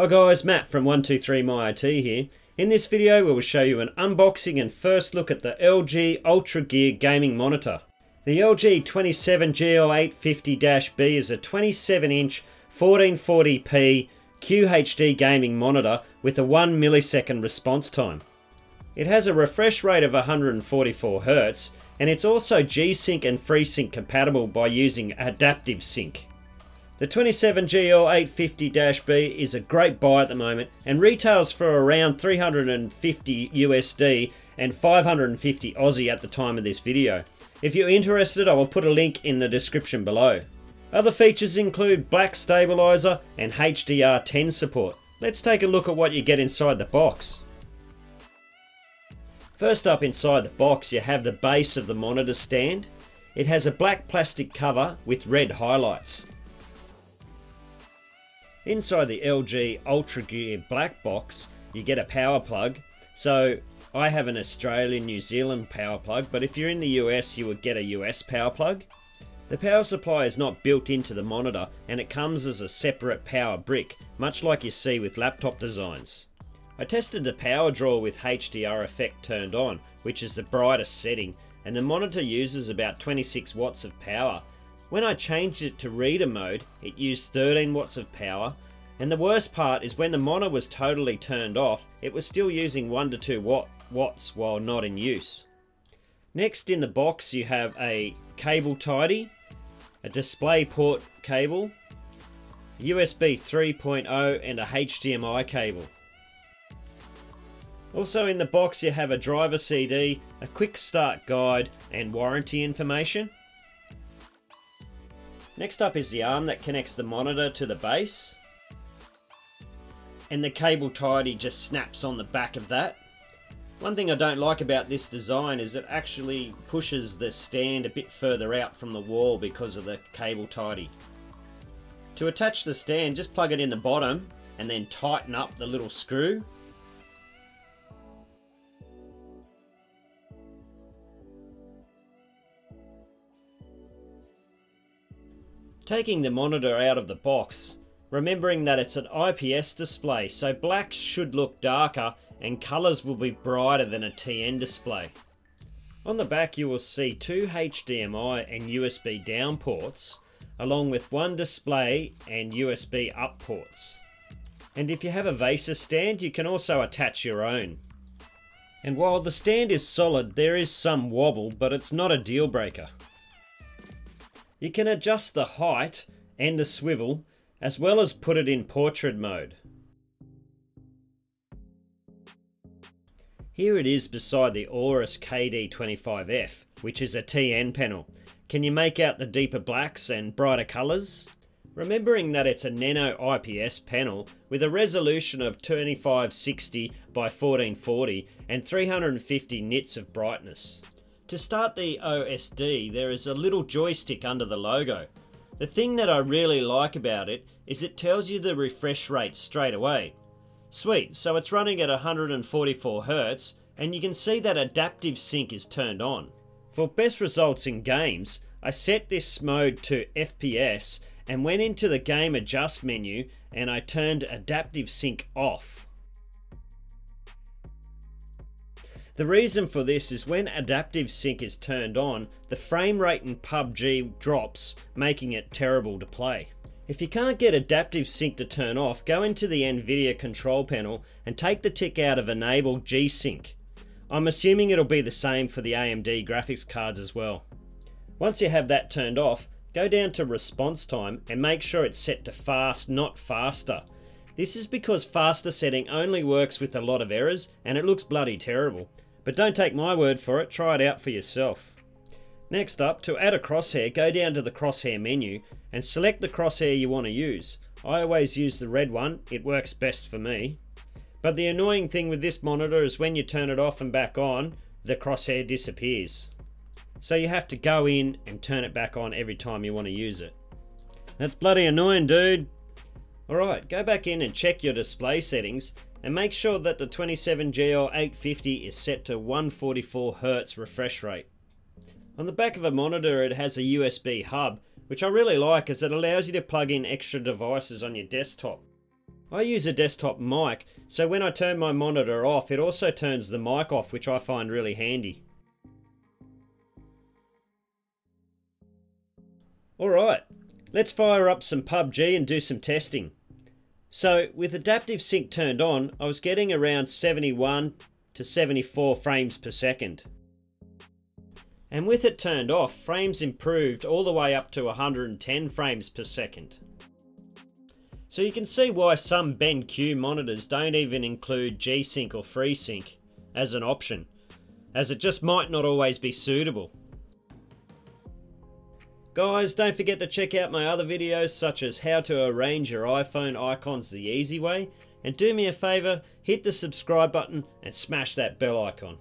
Hi guys, Matt from 123MyIT here. In this video we will show you an unboxing and first look at the LG Ultra Gear gaming monitor. The LG 27GL850-B is a 27 inch 1440p QHD gaming monitor with a 1 millisecond response time. It has a refresh rate of 144Hz and it's also G-Sync and FreeSync compatible by using Adaptive Sync. The 27GL850-B is a great buy at the moment and retails for around 350 USD and 550 Aussie at the time of this video. If you're interested, I will put a link in the description below. Other features include black stabilizer and HDR10 support. Let's take a look at what you get inside the box. First up inside the box you have the base of the monitor stand. It has a black plastic cover with red highlights. Inside the LG Ultra Gear black box, you get a power plug. So I have an Australian New Zealand power plug, but if you're in the US, you would get a US power plug. The power supply is not built into the monitor and it comes as a separate power brick, much like you see with laptop designs. I tested the power draw with HDR effect turned on, which is the brightest setting, and the monitor uses about 26 watts of power, when I changed it to reader mode, it used 13 watts of power, and the worst part is when the monitor was totally turned off, it was still using 1 to 2 watt, watts while not in use. Next in the box you have a cable tidy, a display port cable, USB 3.0 and a HDMI cable. Also in the box you have a driver CD, a quick start guide and warranty information. Next up is the arm that connects the monitor to the base. And the cable tidy just snaps on the back of that. One thing I don't like about this design is it actually pushes the stand a bit further out from the wall because of the cable tidy. To attach the stand, just plug it in the bottom and then tighten up the little screw Taking the monitor out of the box, remembering that it's an IPS display, so blacks should look darker and colours will be brighter than a TN display. On the back you will see two HDMI and USB down ports, along with one display and USB up ports. And if you have a VESA stand, you can also attach your own. And while the stand is solid, there is some wobble, but it's not a deal breaker. You can adjust the height and the swivel as well as put it in portrait mode. Here it is beside the Aorus KD25F, which is a TN panel. Can you make out the deeper blacks and brighter colours? Remembering that it's a Nano IPS panel with a resolution of 2560 by 1440 and 350 nits of brightness. To start the OSD, there is a little joystick under the logo. The thing that I really like about it is it tells you the refresh rate straight away. Sweet, so it's running at 144 Hz, and you can see that adaptive sync is turned on. For best results in games, I set this mode to FPS and went into the game adjust menu and I turned adaptive sync off. The reason for this is when adaptive sync is turned on, the frame rate in PUBG drops, making it terrible to play. If you can't get adaptive sync to turn off, go into the NVIDIA control panel and take the tick out of enable G-Sync. I'm assuming it'll be the same for the AMD graphics cards as well. Once you have that turned off, go down to response time and make sure it's set to fast, not faster. This is because faster setting only works with a lot of errors and it looks bloody terrible. But don't take my word for it, try it out for yourself. Next up, to add a crosshair, go down to the crosshair menu and select the crosshair you want to use. I always use the red one, it works best for me. But the annoying thing with this monitor is when you turn it off and back on, the crosshair disappears. So you have to go in and turn it back on every time you want to use it. That's bloody annoying, dude. Alright, go back in and check your display settings and make sure that the 27GL850 is set to 144Hz refresh rate. On the back of a monitor it has a USB hub, which I really like as it allows you to plug in extra devices on your desktop. I use a desktop mic, so when I turn my monitor off, it also turns the mic off, which I find really handy. Alright, let's fire up some PUBG and do some testing. So, with Adaptive Sync turned on, I was getting around 71 to 74 frames per second. And with it turned off, frames improved all the way up to 110 frames per second. So you can see why some BenQ monitors don't even include G-Sync or FreeSync as an option, as it just might not always be suitable. Guys, don't forget to check out my other videos such as how to arrange your iPhone icons the easy way, and do me a favour, hit the subscribe button and smash that bell icon.